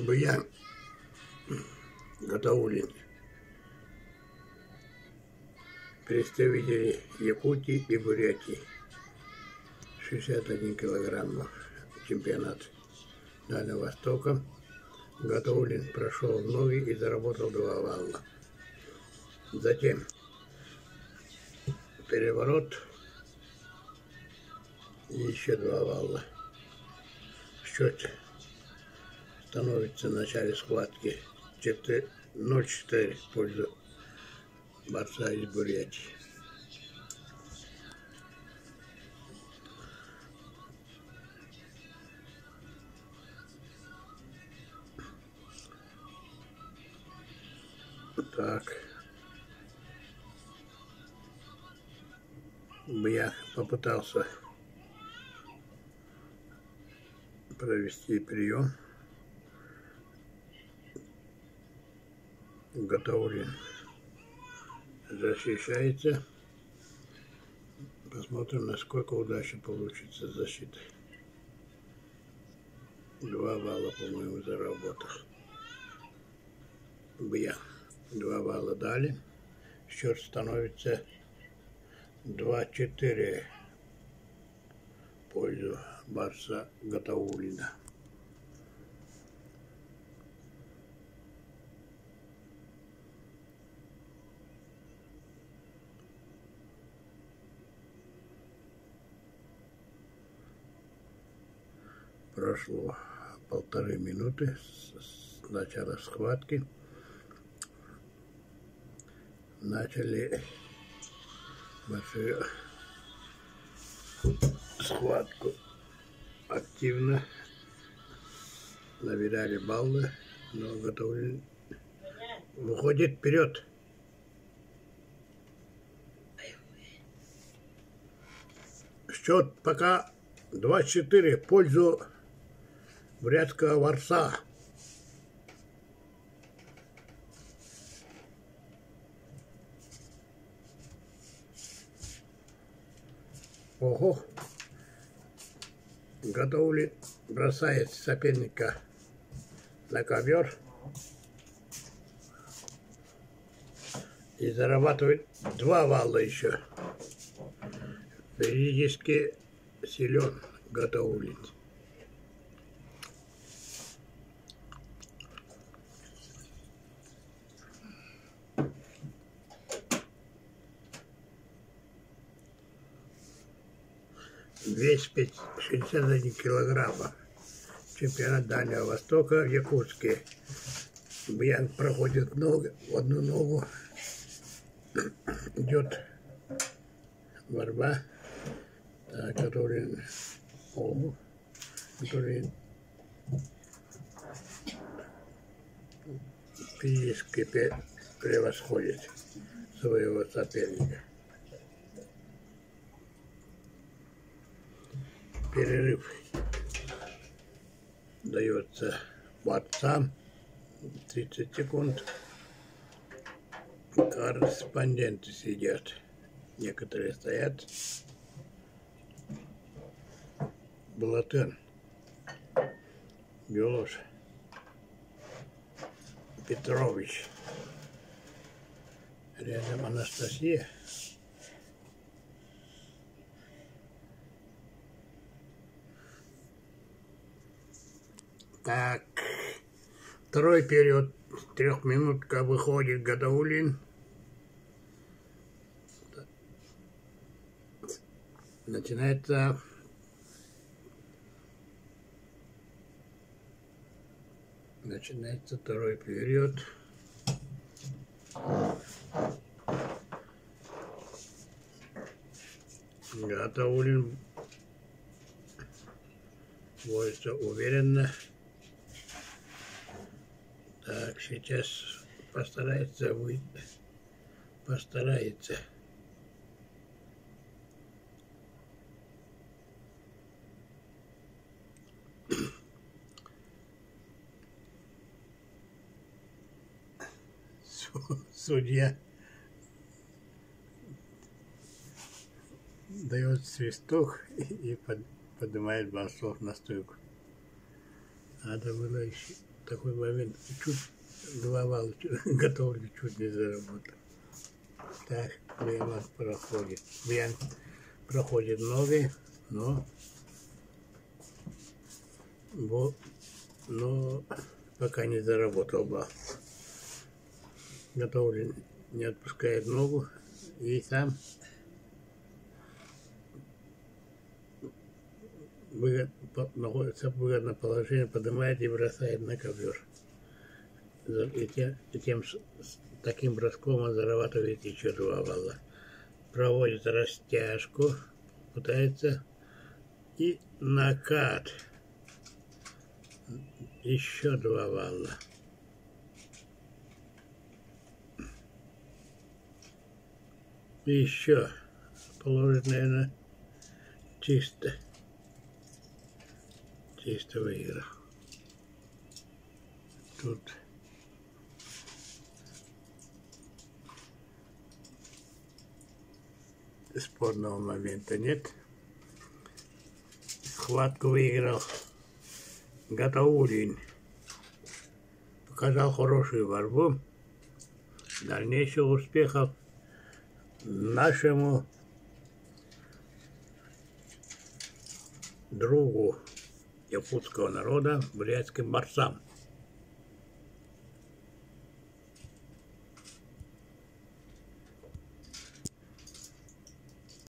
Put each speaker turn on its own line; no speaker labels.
Буян Гатаулин. Представители Якутии и Бурятии. 61 килограмм чемпионат Дальнего Востока. Гатаулин прошел ноги и заработал два валла. Затем переворот и еще два валла. Счет становится в начале схватки 0-4 в пользу борца из Бурятии. Так. Я попытался провести прием. Готовлен. Защищается. Посмотрим, насколько удачно получится защита. Два балла, по-моему, заработал. Бья. Два балла дали. Счет становится 2-4 в пользу Барса Гатаулина. Прошло полторы минуты с начала схватки. Начали большую схватку. Активно набирали баллы, но готовы выходит вперед. Счет пока 2-4 в пользу Брянского ворса. Ого. Готовли бросает соперника на ковер. И зарабатывает два вала еще. Физически силен готовлить. 261 килограмма. Чемпионат Дальнего Востока в Якутске. Бьян проходит ногу, одну ногу. Идет борьба, так, который, о, который физически превосходит своего соперника. Перерыв дается борцам 30 секунд. Корреспонденты сидят. Некоторые стоят. Балатен. Белош. Петрович. Рядом Анастасия. Так, второй период, трехминутка выходит Гадаулин. Начинается начинается второй период. Гатаулин борется уверенно. Так, сейчас постарается выйти. Постарается. Судья дает свисток и поднимает борцов на стойку. Надо было еще такой момент. Чуть вала готовлю, чуть не заработал. Так, время проходит. Время проходит новый, но, но, но пока не заработал бы. Готовлю, не отпускает ногу и сам выгод, находится в выгодном положении, поднимает и бросает на ковер. И тем, таким броском он зарабатывает еще два балла. Проводит растяжку, пытается и накат. Еще два балла. еще положит, наверное, чисто чисто выиграл. Тут спорного момента нет. Схватку выиграл Гатаулин. Показал хорошую борьбу. Дальнейших успехов нашему другу якутского народа бурятским борцам.